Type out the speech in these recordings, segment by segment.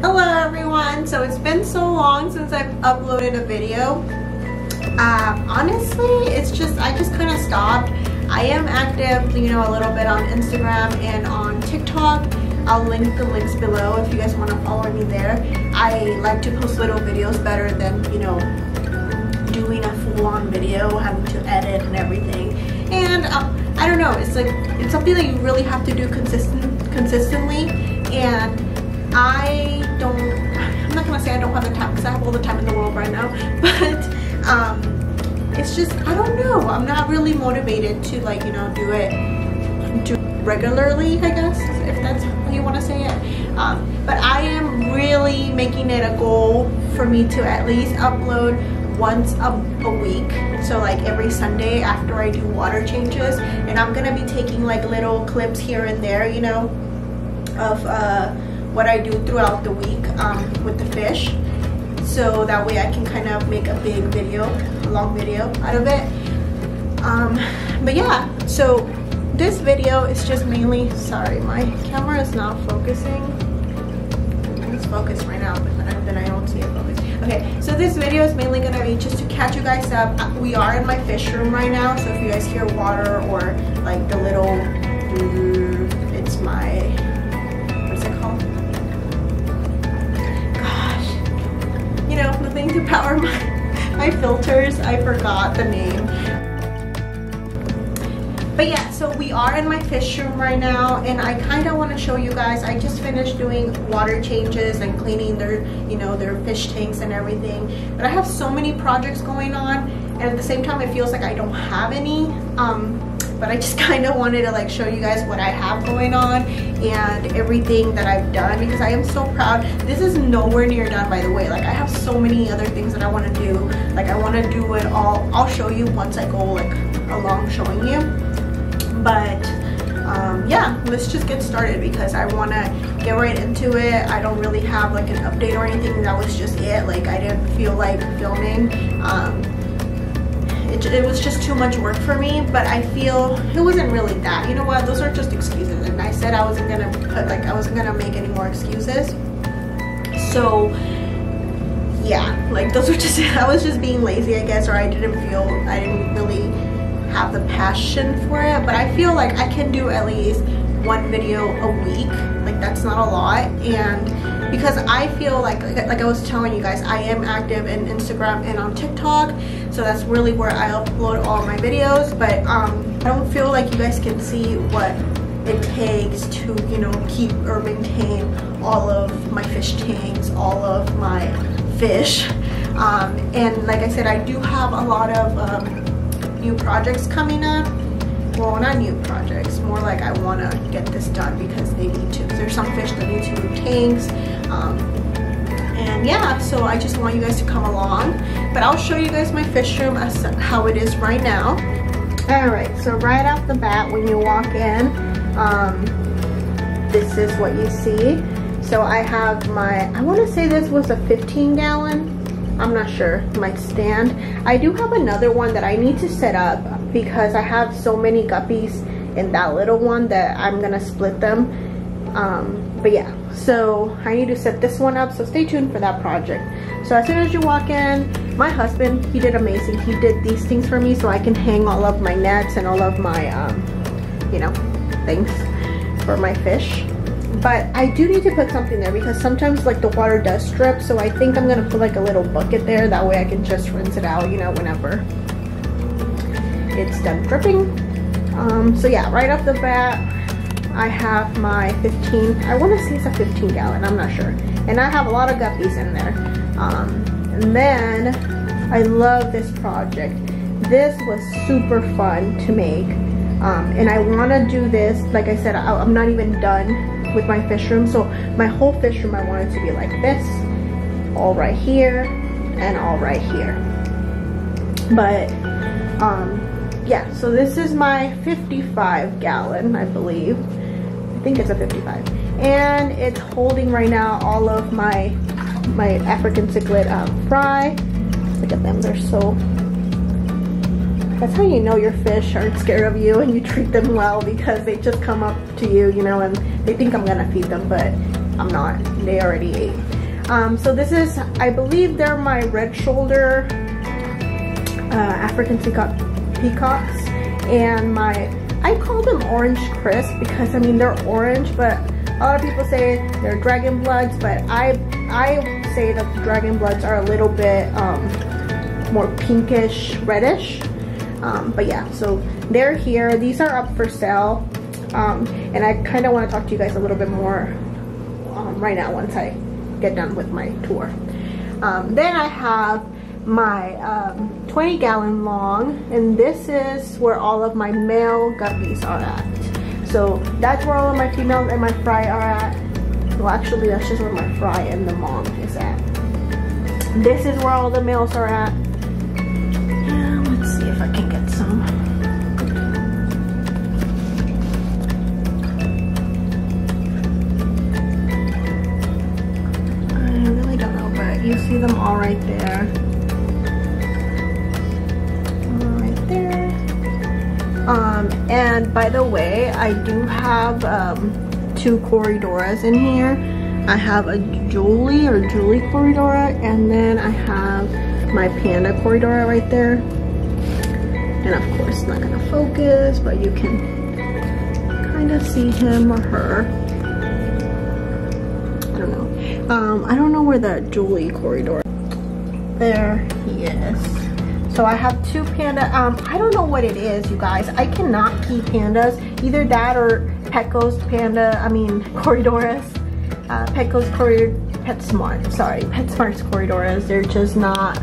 Hello everyone! So it's been so long since I've uploaded a video. Uh, honestly, it's just, I just kind of stopped. I am active, you know, a little bit on Instagram and on TikTok. I'll link the links below if you guys want to follow me there. I like to post little videos better than, you know, doing a full-on video, having to edit and everything. And uh, I don't know, it's like, it's something that you really have to do consistent, consistently. And I don't, I'm not gonna say I don't have the time because I have all the time in the world right now, but um, it's just, I don't know, I'm not really motivated to like, you know, do it do regularly, I guess, if that's how you wanna say it. Um, but I am really making it a goal for me to at least upload once a, a, week so like every sunday after i do water changes and i'm gonna be taking like little clips here and there you know of uh what I do throughout the week um, with the fish. So that way I can kind of make a big video, a long video out of it. Um, but yeah, so this video is just mainly, sorry, my camera is not focusing. It's focused right now, but then I don't see it focus. Okay, so this video is mainly gonna be just to catch you guys up. Uh, we are in my fish room right now, so if you guys hear water or like the little, it's my know, the thing to power my, my filters. I forgot the name. But yeah, so we are in my fish room right now and I kind of want to show you guys, I just finished doing water changes and cleaning their, you know, their fish tanks and everything. But I have so many projects going on and at the same time it feels like I don't have any. Um, but I just kind of wanted to like show you guys what I have going on and everything that I've done because I am so proud. This is nowhere near done by the way. Like I have so many other things that I want to do. Like I want to do it all. I'll show you once I go like along showing you. But um, yeah, let's just get started because I want to get right into it. I don't really have like an update or anything. That was just it. Like I didn't feel like filming. Um, it, it was just too much work for me but I feel it wasn't really that. You know what? Those are just excuses. And I said I wasn't gonna put like I wasn't gonna make any more excuses. So yeah like those were just I was just being lazy I guess or I didn't feel I didn't really have the passion for it. But I feel like I can do at least one video a week. Like that's not a lot. And because I feel like like I was telling you guys I am active in Instagram and on TikTok so that's really where I upload all my videos but um, I don't feel like you guys can see what it takes to you know keep or maintain all of my fish tanks all of my fish. Um, and like I said I do have a lot of um, new projects coming up well not new projects more like I want to get this done because they need to. There's some fish that need to move tanks um, and yeah so I just want you guys to come along but I'll show you guys my fish room as how it is right now. All right so right off the bat when you walk in um, this is what you see. So I have my I want to say this was a 15 gallon I'm not sure, might stand. I do have another one that I need to set up because I have so many guppies in that little one that I'm gonna split them. Um, but yeah, so I need to set this one up, so stay tuned for that project. So as soon as you walk in, my husband, he did amazing. He did these things for me so I can hang all of my nets and all of my, um, you know, things for my fish but I do need to put something there because sometimes like the water does strip so I think I'm gonna put like a little bucket there that way I can just rinse it out you know whenever it's done dripping um, so yeah right off the bat I have my 15 I want to say it's a 15 gallon I'm not sure. And I have a lot of guppies in there. Um, and then I love this project. This was super fun to make. Um, and I want to do this like I said I, I'm not even done with my fish room. So my whole fish room, I want it to be like this, all right here, and all right here. But, um, yeah, so this is my 55 gallon, I believe. I think it's a 55. And it's holding right now all of my my African cichlid um, fry. Look at them, they're so that's how you know your fish aren't scared of you and you treat them well because they just come up to you, you know, and they think I'm gonna feed them, but I'm not. They already ate. Um, so this is, I believe they're my red shoulder uh, African peacock, peacocks and my, I call them orange crisp because I mean they're orange but a lot of people say they're dragon bloods but I, I say that the dragon bloods are a little bit um, more pinkish reddish. Um, but yeah so they're here. These are up for sale. Um, and I kind of want to talk to you guys a little bit more um, right now once I get done with my tour. Um, then I have my um, 20 gallon long and this is where all of my male guppies are at. So that's where all of my females and my fry are at. Well actually that's just where my fry and the mom is at. This is where all the males are at. And let's see if I can get some. I really don't know but you see them all right there. And by the way, I do have um, two Corydoras in here. I have a Julie or Julie Corydora, and then I have my Panda Corydora right there. And of course, not gonna focus, but you can kind of see him or her. I don't know. Um, I don't know where that Julie Corydora. There he is. So I have two panda. Um, I don't know what it is, you guys. I cannot keep pandas. Either that or Petco's panda. I mean Corydoras. Uh, Petco's Corydora. PetSmart. Sorry, PetSmart's Corydoras. They're just not.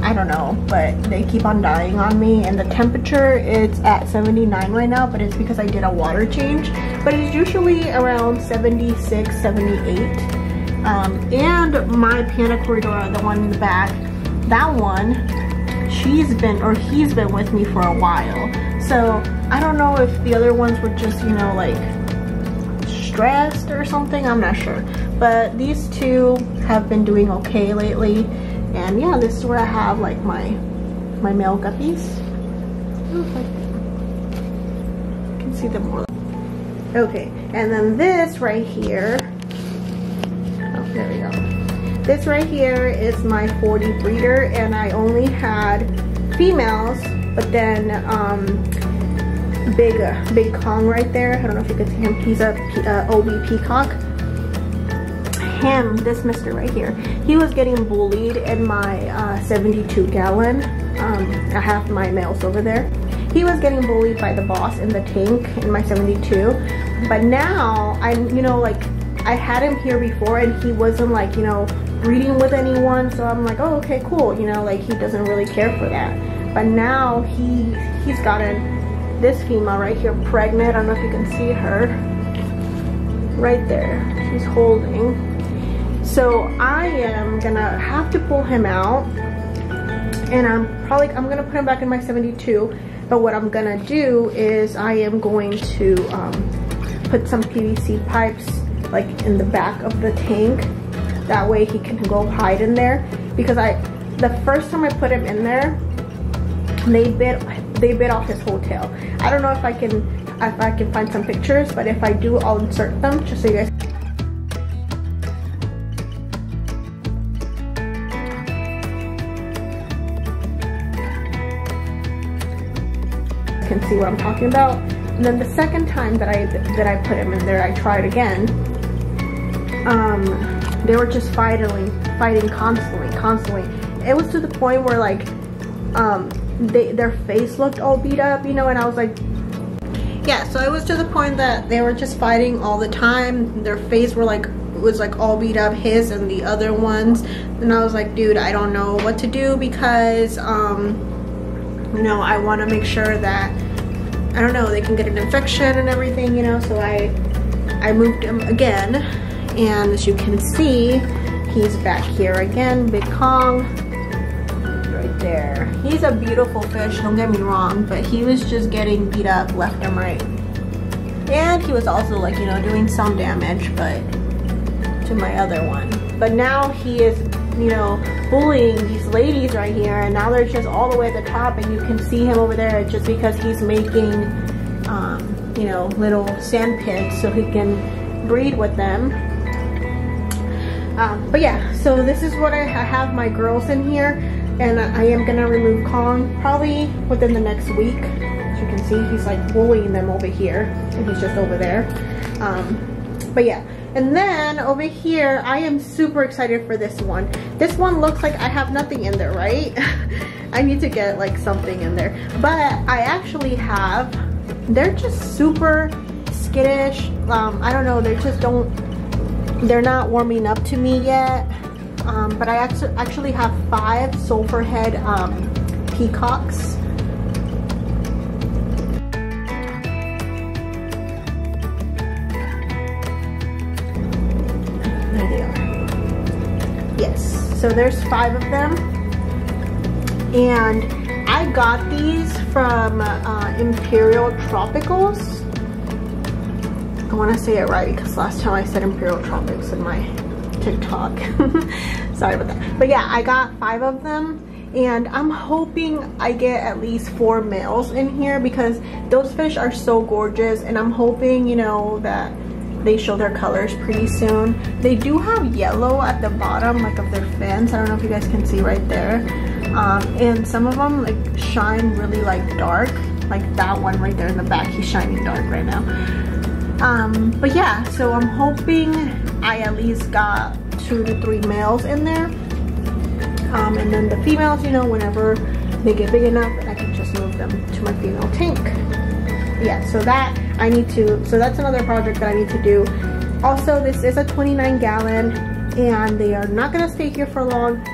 I don't know, but they keep on dying on me. And the temperature it's at 79 right now, but it's because I did a water change. But it's usually around 76, 78. Um, and my Panda Corydora, the one in the back, that one, she's been, or he's been with me for a while. So I don't know if the other ones were just, you know, like stressed or something, I'm not sure. But these two have been doing okay lately. And yeah, this is where I have like my, my male guppies. Okay. Can see them more. Okay, and then this right here Oh, there we go. This right here is my 40 breeder and I only had females, but then um, big, uh, big Kong right there. I don't know if you can see him. He's a uh, OB peacock. Him, this mister right here, he was getting bullied in my uh, 72 gallon. Um, I have my males over there. He was getting bullied by the boss in the tank in my 72. But now, I'm, you know, like I had him here before and he wasn't like, you know, breeding with anyone. So I'm like, oh, okay, cool. You know, like he doesn't really care for that. But now he, he's gotten this female right here pregnant. I don't know if you can see her. Right there, she's holding. So I am gonna have to pull him out and I'm probably, I'm gonna put him back in my 72. But what I'm gonna do is I am going to um, put some PVC pipes like in the back of the tank. That way he can go hide in there. Because I, the first time I put him in there, they bit, they bit off his whole tail. I don't know if I can, if I can find some pictures, but if I do, I'll insert them just so you guys can see what I'm talking about. And then the second time that I that I put him in there, I tried again, um, they were just fighting, fighting constantly, constantly. It was to the point where like, um, they, their face looked all beat up, you know, and I was like, yeah, so it was to the point that they were just fighting all the time. Their face were like, was like all beat up, his and the other ones. And I was like, dude, I don't know what to do because, um, you know, I want to make sure that, I don't know, they can get an infection and everything, you know, so I, I moved him again and as you can see he's back here again big kong. Right there. He's a beautiful fish don't get me wrong but he was just getting beat up left and right. And he was also like you know doing some damage but to my other one. But now he is you know bullying these ladies right here and now they're just all the way at the top and you can see him over there just because he's making um, you know little sand pits so he can breed with them Um, but yeah, so this is what I, I have my girls in here and I am gonna remove Kong probably within the next week. As you can see, he's like bullying them over here and he's just over there. Um, but yeah, and then over here, I am super excited for this one. This one looks like I have nothing in there, right? I need to get like something in there. But I actually have, they're just super skittish. Um, I don't know, they just don't, they're not warming up to me yet. Um, but I actually have five sulfur head um, peacocks There they are. Yes, So there's five of them. And I got these from uh, Imperial Tropicals. Want to say it right because last time I said Imperial Tropics in my TikTok. Sorry about that. But yeah, I got five of them and I'm hoping I get at least four males in here because those fish are so gorgeous and I'm hoping, you know, that they show their colors pretty soon. They do have yellow at the bottom, like of their fins. I don't know if you guys can see right there. Um, and some of them like shine really like dark, like that one right there in the back. He's shining dark right now. Um, but yeah, so I'm hoping I at least got two to three males in there. Um, and then the females, you know, whenever they get big enough, I can just move them to my female tank. Yeah, so that I need to, so that's another project that I need to do. Also, this is a 29 gallon and they are not gonna stay here for long.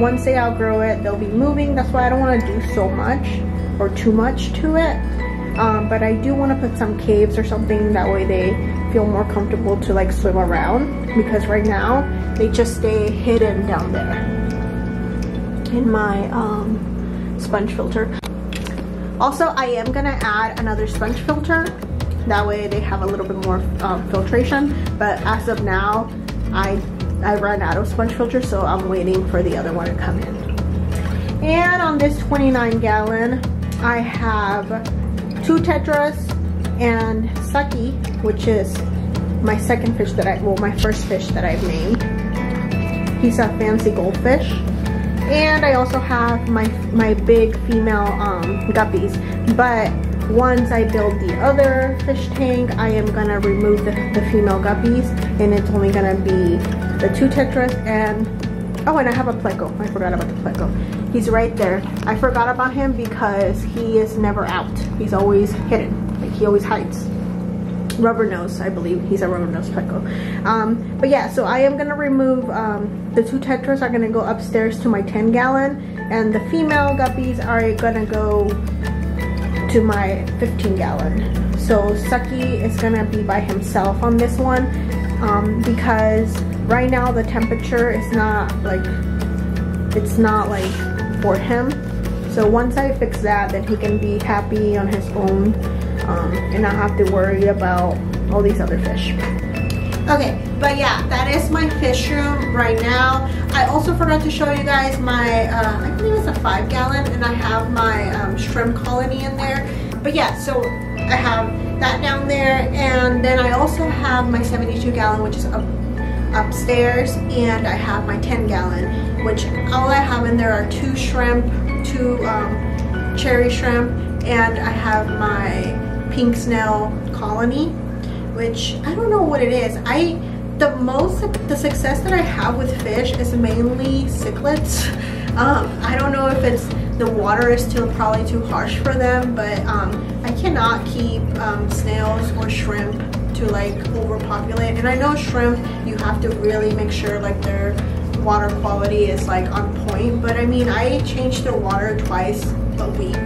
Once they outgrow it, they'll be moving. That's why I don't wanna do so much or too much to it. Um, but I do wanna put some caves or something, that way they feel more comfortable to like swim around because right now they just stay hidden down there in my um, sponge filter. Also, I am gonna add another sponge filter that way they have a little bit more um, filtration. But as of now, I, I ran out of sponge filter, so I'm waiting for the other one to come in. And on this 29 gallon, I have two tetras and Saki, which is my second fish that I, well, my first fish that I've named. He's a fancy goldfish. And I also have my my big female um, guppies. But once I build the other fish tank, I am gonna remove the, the female guppies and it's only gonna be the two tetras and, oh, and I have a pleco. I forgot about the pleco. He's right there. I forgot about him because he is never out. He's always hidden, like he always hides. Rubber nose, I believe. He's a rubber nose pleco. Um, but yeah, so I am gonna remove, um, the two tetras are gonna go upstairs to my 10 gallon and the female guppies are gonna go to my 15 gallon. So Saki is gonna be by himself on this one um, because right now the temperature is not like, it's not like for him. So once I fix that, then he can be happy on his own um, and not have to worry about all these other fish. Okay, but yeah, that is my fish room right now. I also forgot to show you guys my, uh, I believe it's a five gallon, and I have my um, shrimp colony in there. But yeah, so I have that down there, and then I also have my 72 gallon, which is up upstairs, and I have my 10 gallon, which all I have in there are two shrimp, two um, cherry shrimp, and I have my pink snail colony which I don't know what it is. I the most the success that I have with fish is mainly cichlids. Um, I don't know if it's the water is still probably too harsh for them, but um, I cannot keep um, snails or shrimp to like overpopulate. And I know shrimp, you have to really make sure like their water quality is like on point. But I mean, I change their water twice a week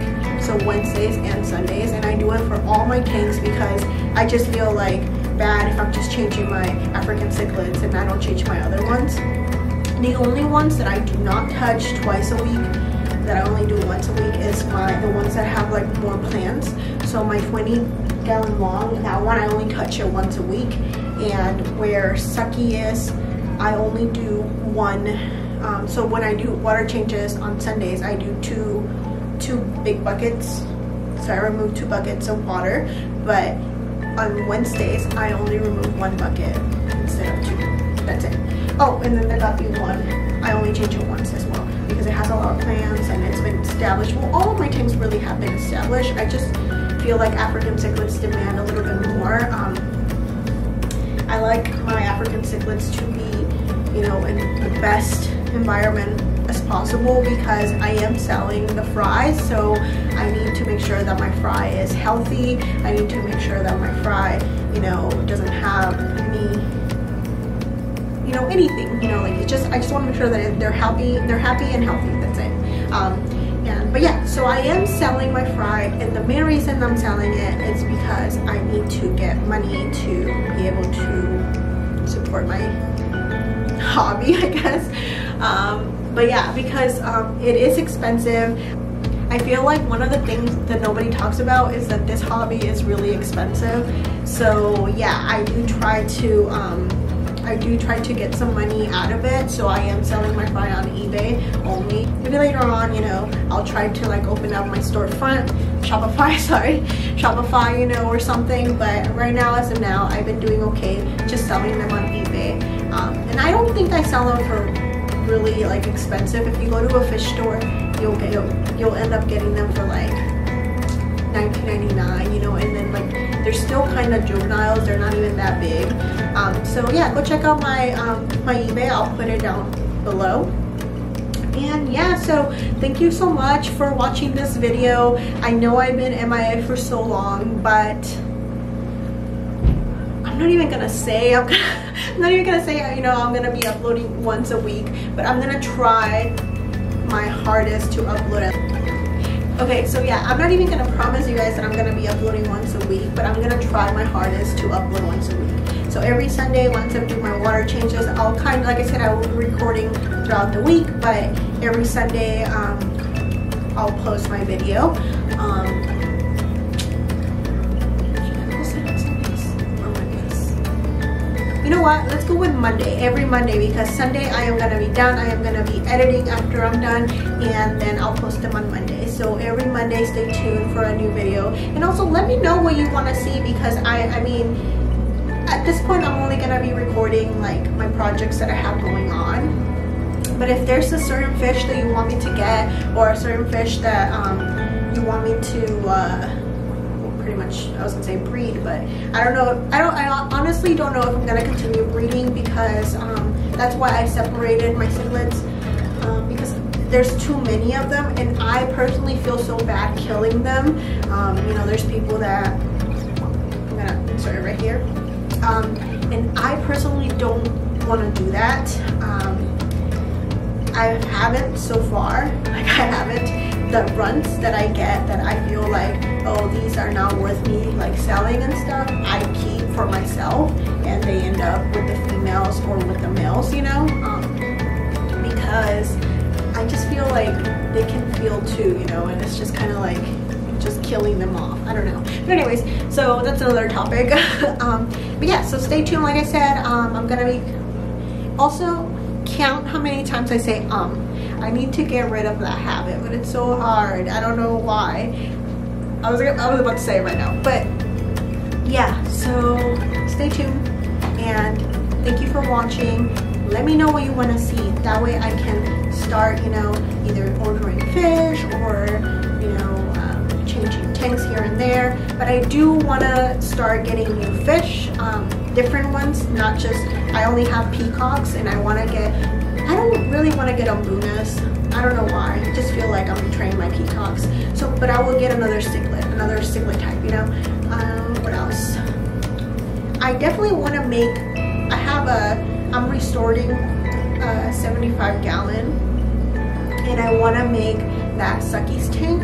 so Wednesdays and Sundays and I do it for all my tanks because I just feel like bad if I'm just changing my African cichlids and I don't change my other ones. The only ones that I do not touch twice a week that I only do once a week is my the ones that have like more plants. So my 20 gallon long, that one I only touch it once a week. And where Saki is, I only do one. Um, so when I do water changes on Sundays, I do two two big buckets. So I remove two buckets of water, but on Wednesdays, I only remove one bucket instead of two. That's it. Oh, and then the guppy one, I only change it once because it has a lot of plants and it's been established. Well, all of my tanks really have been established. I just feel like African cichlids demand a little bit more. Um, I like my African cichlids to be, you know, in the best environment as possible because I am selling the fries so I need to make sure that my fry is healthy I need to make sure that my fry you know doesn't have any know anything you know like it just I just want to make sure that they're happy they're happy and healthy that's it. Um, and but yeah so I am selling my fry and the main reason I'm selling it is because I need to get money to be able to support my hobby I guess. Um, but yeah because um, it is expensive. I feel like one of the things that nobody talks about is that this hobby is really expensive. So yeah I do try to um, I do try to get some money out of it so I am selling my fry on eBay only maybe later on you know I'll try to like open up my storefront Shopify sorry Shopify you know or something but right now as of now I've been doing okay just selling them on eBay um, and I don't think I sell them for really like expensive. If you go to a fish store, you'll get you'll, you'll end up getting them for like 19.99, you know, and then like they're still kind of juveniles. They're not even that big. So yeah, go check out my um, my eBay. I'll put it down below. And yeah, so thank you so much for watching this video. I know I've been MIA for so long, but I'm not even gonna say I'm, gonna, I'm not even gonna say you know I'm gonna be uploading once a week but I'm gonna try my hardest to upload it okay so yeah I'm not even gonna promise you guys that I'm gonna be uploading once a week but I'm gonna try my hardest to upload once a week so every Sunday once I do my water changes I'll kind of like I said I will be recording throughout the week but every Sunday um, I'll post my video. Um, you know what? Let's go with monday every monday because sunday i am gonna be done i am gonna be editing after i'm done and then i'll post them on monday. So every monday stay tuned for a new video. And also let me know what you want to see because i i mean at this point i'm only gonna be recording like my projects that i have going on. But if there's a certain fish that you want me to get or a certain fish that um, you want me to uh, pretty much I was gonna say breed but I don't know I don't I honestly don't know if I'm gonna continue breeding because um, that's why I separated my cichlids um, because there's too many of them and I personally feel so bad killing them. Um, you know there's people that I'm gonna insert it right here um, and I personally don't want to do that um, I haven't so far like I haven't the runs that I get that I feel like, oh, these are not worth me like selling and stuff, I keep for myself and they end up with the females or with the males, you know? Um, because I just feel like they can feel too, you know, and it's just kind of like killing them off. I don't know. But anyways, so that's another topic. um, but yeah, so stay tuned. Like I said, um, I'm to be also count how many times I say um. I need to get rid of that habit, but it's so hard. I don't know why. I was, I was about to say it right now, but yeah, so stay tuned and thank you for watching. Let me know what you want to see. That way I can start, you know, either ordering fish or, you know, tanks here and there. But I do want to start getting new fish, um, different ones, not just, I only have peacocks and I want to get I don't really want to get Umbunas. I don't know why. I just feel like I'm betraying my peacocks. So, but I will get another cichlid, another cichlid type, you know. Um, what else? I definitely want to make, I have a, I'm restoring a 75 gallon and I want to make that Saki's tank.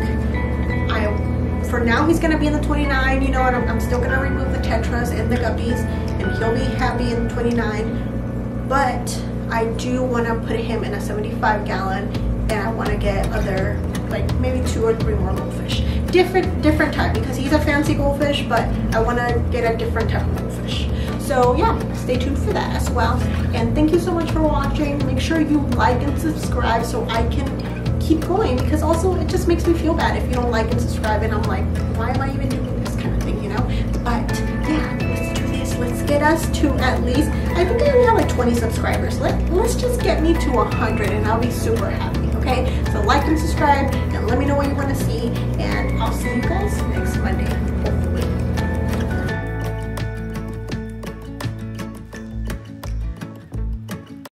For now he's going to be in the 29, you know, and I'm, I'm still going to remove the tetras and the guppies and he'll be happy in 29. But I do want to put him in a 75 gallon and I want to get other like maybe two or three more goldfish. Different different type because he's a fancy goldfish but I want to get a different type of goldfish. So yeah stay tuned for that as well. And thank you so much for watching. Make sure you like and subscribe so I can keep going because also it just makes me feel bad if you don't like and subscribe and I'm like why am I even doing this kind of thing you know but yeah let's do this let's get us to at least, I think I only have like 20 subscribers. Let, let's just get me to 100 and I'll be super happy, okay? So like and subscribe and let me know what you want to see and I'll see you guys